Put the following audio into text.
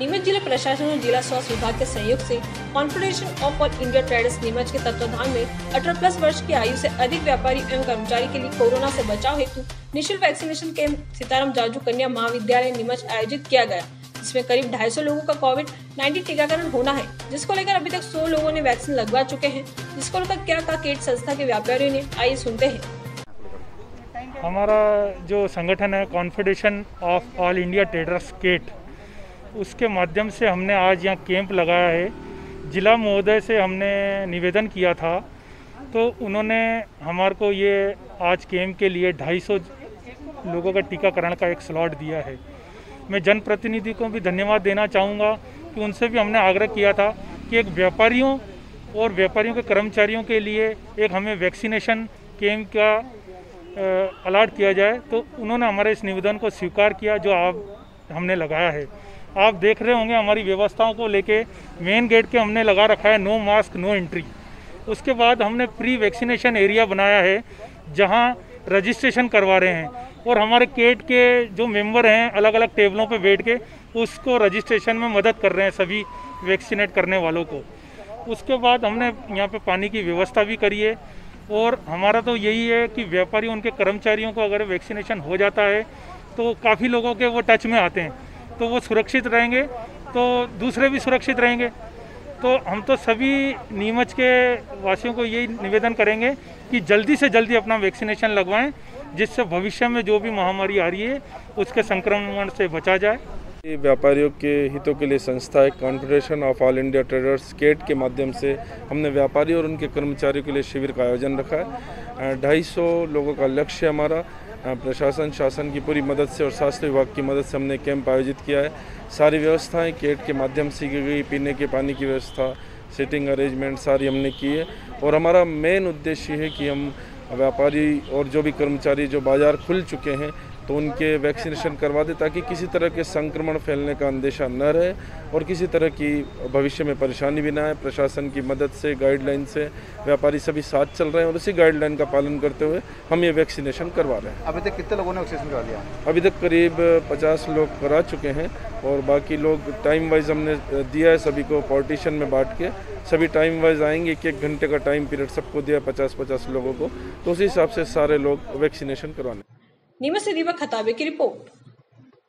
नीमच जिला प्रशासन और जिला स्वास्थ्य विभाग के सहयोग से confederation of all India traders Neemuch के तत्वाधान में 18 प्लस वर्ष की आयु से अधिक व्यापारी एवं कर्मचारी के लिए कोरोना से बचाव हेतु निशुल्क वैक्सीनेशन कैंप सीताराम जाजू कन्या महाविद्यालय नीमच आयोजित किया गया, जिसमें करीब 250 लोगों का कोविड 19 टीकाकरण होना है। जिसको लेकर अभी तक 100 लोगों ने वैक्सीन लगवा चुके हैं। जिसको लेकर क्या कहा केट संस्था के व्यापारियों ने आइए सुनते हैं। हमारा जो संगठन है confederation of all India traders CAIT उसके माध्यम से हमने आज यहाँ कैंप लगाया है। जिला महोदय से हमने निवेदन किया था। तो उन्होंने हमारे को ये आज कैंप के लिए 250 लोगों का टीकाकरण का एक स्लॉट दिया है। मैं जनप्रतिनिधि को भी धन्यवाद देना चाहूँगा कि उनसे भी हमने आग्रह किया था कि एक व्यापारियों और व्यापारियों के कर्मचारियों के लिए एक हमें वैक्सीनेशन कैंप का अलाट किया जाए। तो उन्होंने हमारे इस निवेदन को स्वीकार किया जो आप हमने लगाया है। आप देख रहे होंगे हमारी व्यवस्थाओं को लेके। मेन गेट के हमने लगा रखा है, नो मास्क, नो एंट्री। उसके बाद हमने प्री वैक्सीनेशन एरिया बनाया है, जहाँ रजिस्ट्रेशन करवा रहे हैं। और हमारे केट के जो मेंबर हैं अलग अलग टेबलों पे बैठ के, उसको रजिस्ट्रेशन में मदद कर रहे हैं सभी वैक्सीनेट करने वालों को। उसके बाद हमने यहाँ पे पानी की व्यवस्था भी करी है। और हमारा तो यही है कि व्यापारी उनके कर्मचारियों को अगर वैक्सीनेशन हो जाता है तो काफ़ी लोगों के वो टच में आते हैं। तो वो सुरक्षित रहेंगे तो दूसरे भी सुरक्षित रहेंगे। तो हम तो सभी नीमच के वासियों को यही निवेदन करेंगे कि जल्दी से जल्दी अपना वैक्सीनेशन लगवाएँ, जिससे भविष्य में जो भी महामारी आ रही है, उसके संक्रमण से बचा जाए। व्यापारियों के हितों के लिए संस्था है confederation of all India traders CAIT के माध्यम से हमने व्यापारी और उनके कर्मचारियों के लिए शिविर का आयोजन रखा है। ढाई सौ लोगों का लक्ष्य हमारा। प्रशासन, शासन की पूरी मदद से और स्वास्थ्य विभाग की मदद से हमने कैंप आयोजित किया है। सारी व्यवस्थाएँ केट के माध्यम से की गई, पीने के पानी की व्यवस्था, सिटिंग अरेंजमेंट सारी हमने की है। और हमारा मेन उद्देश्य है कि हम व्यापारी और जो भी कर्मचारी जो बाज़ार खुल चुके हैं तो उनके वैक्सीनेशन करवा दें ताकि किसी तरह के संक्रमण फैलने का अंदेशा न रहे और किसी तरह की भविष्य में परेशानी भी ना आए। प्रशासन की मदद से गाइडलाइन से व्यापारी सभी साथ चल रहे हैं और उसी गाइडलाइन का पालन करते हुए हम ये वैक्सीनेशन करवा रहे हैं। अभी तक कितने लोगों ने वैक्सीनेशन करा लिया? अभी तक करीब पचास लोग करा चुके हैं और बाकी लोग टाइम वाइज हमने दिया है सभी को पार्टीशन में बांट के। सभी टाइम वाइज आएँगे एक एक घंटे का टाइम पीरियड सबको दिया है पचास पचास लोगों को। तो उसी हिसाब से सारे लोग वैक्सीनेशन करवाने। नीमच से खताबे की रिपोर्ट।